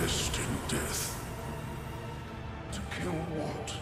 destined death. To kill what?